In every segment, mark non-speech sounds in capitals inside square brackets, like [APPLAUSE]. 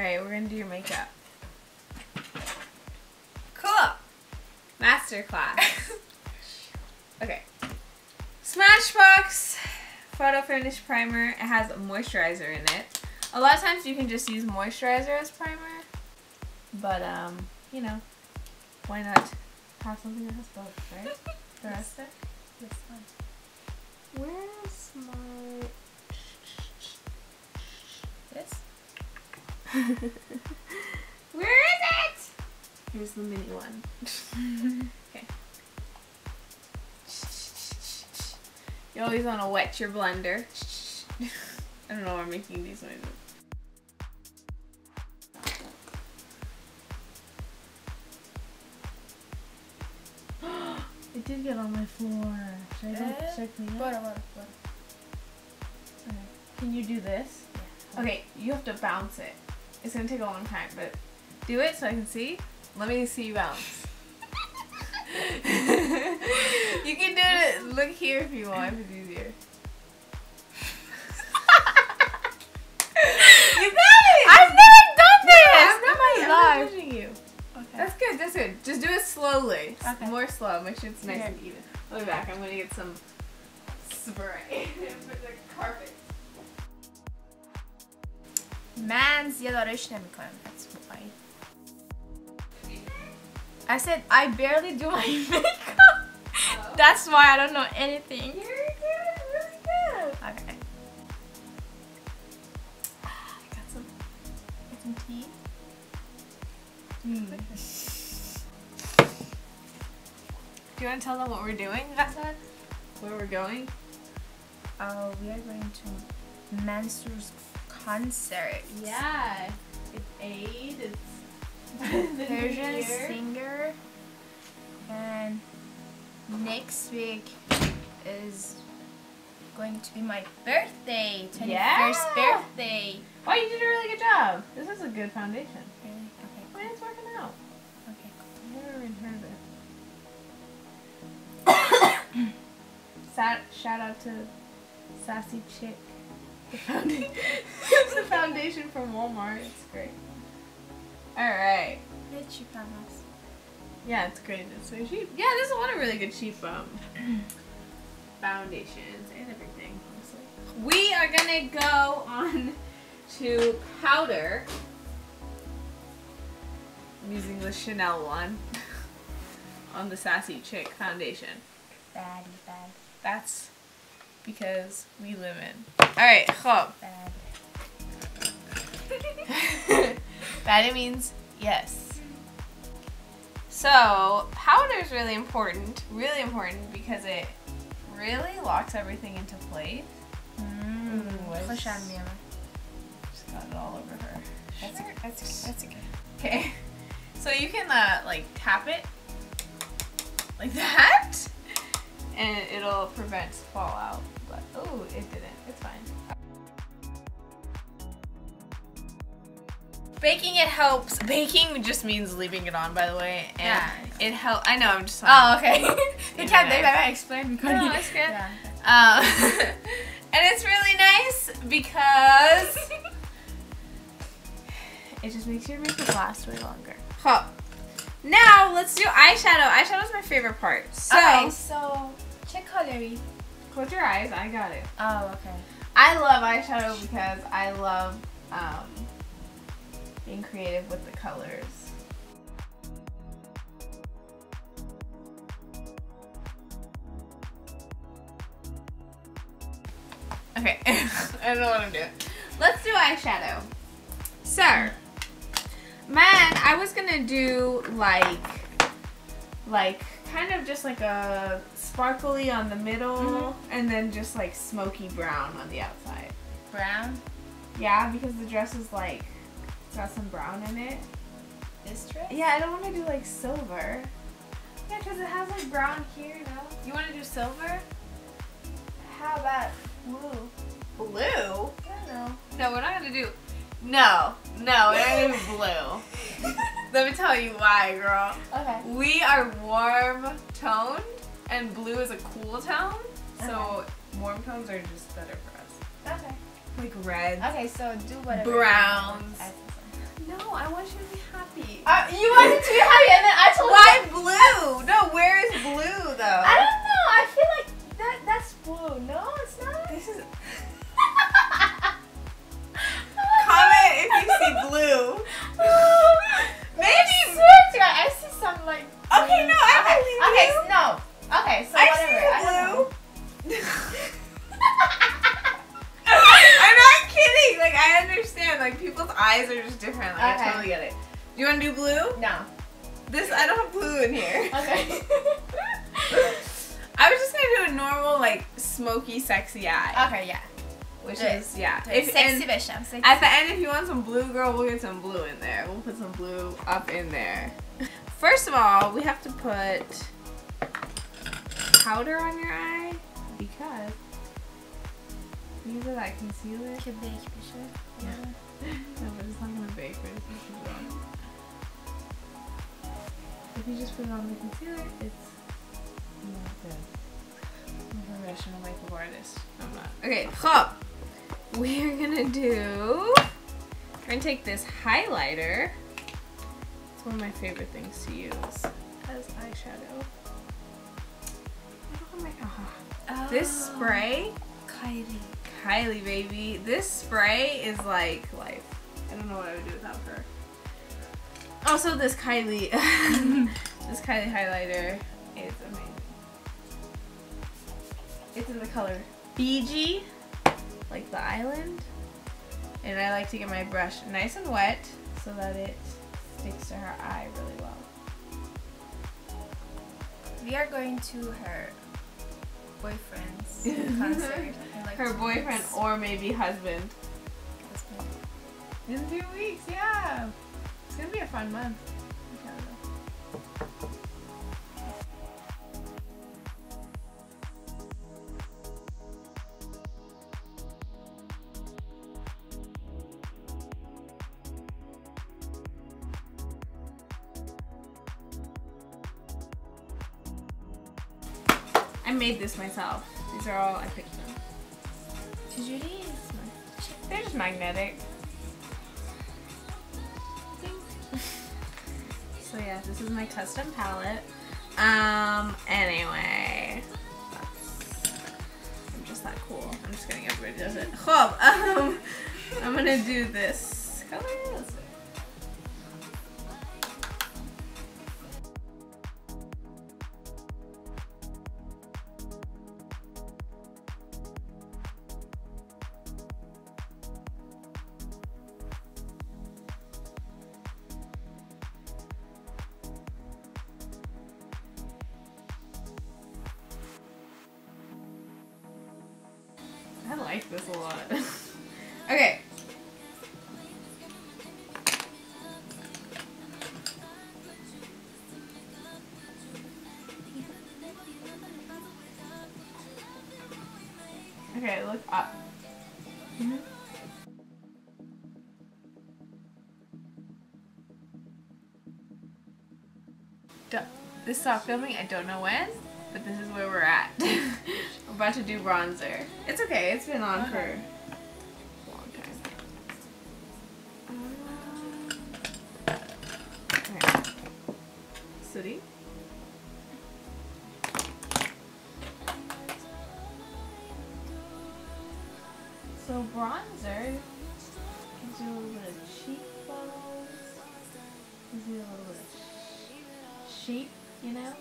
Alright, we're gonna do your makeup. Cool. Masterclass. [LAUGHS] okay. Smashbox Photo Finish Primer. It has a moisturizer in it. A lot of times you can just use moisturizer as primer. But, um, you know, why not have something that has both, right? The rest of it? [LAUGHS] Where is it? Here's the mini one. [LAUGHS] okay. You always want to wet your blender. [LAUGHS] I don't know why I'm making these noises. [GASPS] it did get on my floor. Should I go Eh? check clean it? Bora, bora, bora. Okay. Can you do this? Yeah. Okay, you have to bounce it. It's gonna take a long time, but do it so I can see. Let me see you bounce. [LAUGHS] you can do it. Look here if you want. If it's easier. [LAUGHS] you got it. I've never done this I'm not, my I'm life. judging you. Okay. That's good. That's good. Just do it slowly. Okay. More slow. Make sure it's nice and even. I'll be back. I'm gonna get some spray [LAUGHS] for the carpet. من زیاد آرایش نمیکنم That's why. I said I barely do my [LAUGHS] makeup. That's why I don't know anything. Very good. Really good. Okay. I got some, got some tea. Do you want to tell them what we're doing, Hassan? Where we're going? Uh, we are going to Mansour's concert. Yeah. It's Aid. It's [LAUGHS] Persian singer. And next week is going to be my birthday. 21st Yeah. birthday. Oh, you did a really good job. This is a good foundation. Really? Okay. It's working out. Okay. I've never even heard of it. [COUGHS] Shout out to Sassy Chick. The foundation. it's [LAUGHS] the foundation from Walmart. It's great. Alright. Cheap on us. Yeah, it's great. It's so cheap. Yeah, there's a lot of really good cheap um, [CLEARS THROAT] foundations and everything. Honestly, we are gonna go on to powder. I'm using the Chanel one [LAUGHS] on the Sassy Chick foundation. Bad, bad, That's because we live in. Alright, khab. [LAUGHS] Bad. Bad means yes. So, powder is really important, really important because it really locks everything into place. Mm. Ooh, Push on me. Just got it all over her. That's sure. okay. That's, that's okay. Okay. [LAUGHS] So you can uh, like tap it like [LAUGHS] that and it'll prevent fallout. But oh, it didn't. It's fine. Baking it helps. Baking just means leaving it on, by the way, and Yeah. it help. I know. I'm just. Oh, okay. Yeah. you can't they better explain because No, it's good. Yeah. Um, [LAUGHS] and it's really nice because [LAUGHS] it just makes your makeup last way longer. Huh. Now let's do eyeshadow. Eyeshadow is my favorite part. So okay, so check colory. close your eyes. I got it. Oh, okay. I love eyeshadow because I love um, being creative with the colors. Okay, [LAUGHS] I don't know what I'm doing. Let's do eyeshadow. So, man, I was gonna do like, like kind of just like a sparkly on the middle, Mhm. and then just like smoky brown on the outside. Brown. Yeah, because the dress is like it's got some brown in it. This dress. Yeah, I don't want to do like silver. Yeah, because it has like brown here, no? You want to do silver? How about blue? Blue? I don't know. No, we're not gonna do. No, no, we're not gonna do [LAUGHS] blue. [LAUGHS] Let me tell you why, girl. Okay. We are warm toned, and blue is a cool tone. So warm tones are just better for us. Okay. Like red. Okay, so do whatever. Browns. No. I want you to be happy. Uh, you wanted to be happy, and then I told Why you. Why blue? No, where is blue though? I don't know. I feel like that. That's blue. No, it's not. This is. [LAUGHS] Comment if you see blue. [LAUGHS] like. Okay, no, I okay, believe okay, you. no. Okay, so I whatever. See know. blue. [LAUGHS] I'm not kidding. Like I understand. Like people's eyes are just different. Like Okay. I totally get it. Do you want to do blue? No. This I don't have blue in here. Okay. [LAUGHS] I was just gonna do a normal like smoky, sexy eye, okay, yeah. Which do it. is yeah. If, If, sexy and version. Sexy. at the end, if you want some blue, girl, we'll get some blue in there. We'll put some blue up in there. First of all, we have to put powder on your eye because these are that concealer. Be, could. Yeah. [LAUGHS] No, but it's not gonna bake, but it's just put it on. If you just put it on the concealer, it's not good. I'm a professional makeup artist. I'm not. Okay, hop. We're gonna do. We're gonna take this highlighter. It's one of my favorite things to use as eyeshadow. Uh-huh. Oh my god. This spray Kylie. Kylie, baby. This spray is like life. I don't know what I would do without her. Also, this Kylie, [LAUGHS] this Kylie highlighter is amazing. It's in the color Fiji, like the island. And I like to get my brush nice and wet so that it sticks to her eye really well. We are going to her boyfriend's [LAUGHS] concert. like, Her boyfriend weeks. or maybe husband. Husband. In two weeks, yeah. It's gonna be a fun month. I made this myself. These are all I picked them. Did you read? They're just magnetic. so yeah, this is my custom palette. Um, anyway. I'm just that cool. I'm just kidding, everybody does it. Cool. Um, [LAUGHS] I'm gonna do this color. Like this a lot. [LAUGHS] okay. Okay, look up. Mm-hmm. Don't- This stopped filming. I don't know when, but this is where we're at. [LAUGHS] I'm about to do bronzer. It's okay. It's been on for a long time. Um, okay. Sooty. So bronzer gives you a little bit of cheekbones. Gives you a little bit of sh- shape, you know.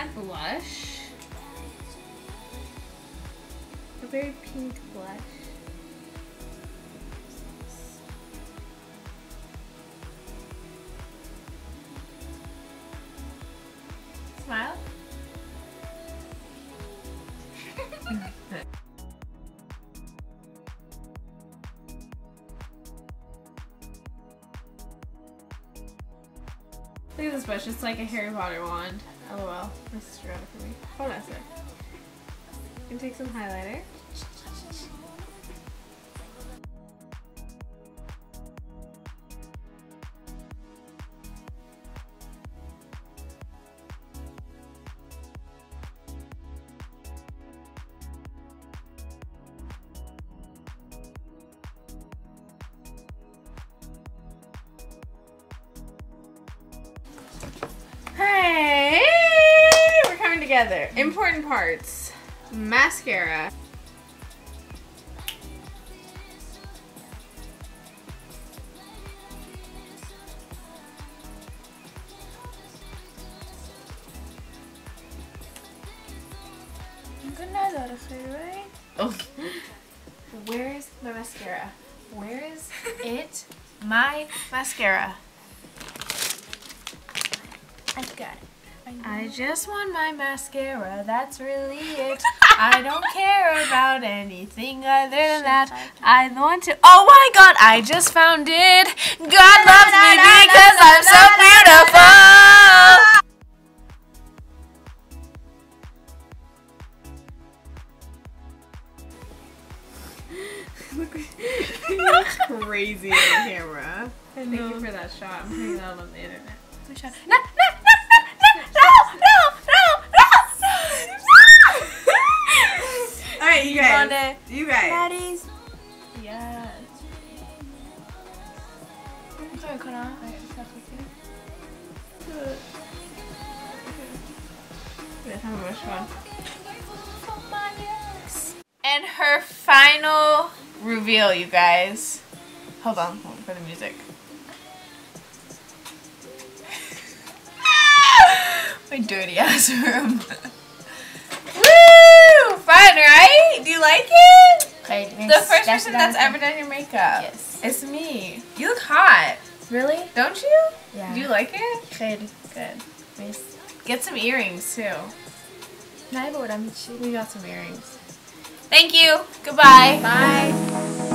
Add blush. A very pink blush. Smile. [LAUGHS] Look at this brush, it's like a Harry Potter wand. LOL. My sister got it for me. Hold on a sec. Can take some highlighter. Together. Important parts. Mascara. Oh. Where's my mascara? Where is [LAUGHS] it? My mascara. I got it. I just want my mascara. That's really it. I don't care about anything other than that. I want to. Oh my god, I just found it. God loves me because I'm so beautiful. Look, he looks crazy on camera. Thank you for that shot. I'm putting that on the internet. No, no, no, Alright, you guys. Bonnet. You guys. Daddies. Yes. Can I? And her final reveal, you guys. Hold on, hold on for the music. [LAUGHS] My dirty ass room. [LAUGHS] Woo! Fun, right? Do you like it? Okay, the first person that's ever done your makeup. Yes. It's me. You look hot. Really? Don't you? Yeah. Do you like it? Good. Good. Nice. Get some earrings too. We got some earrings. Thank you. Goodbye. Bye.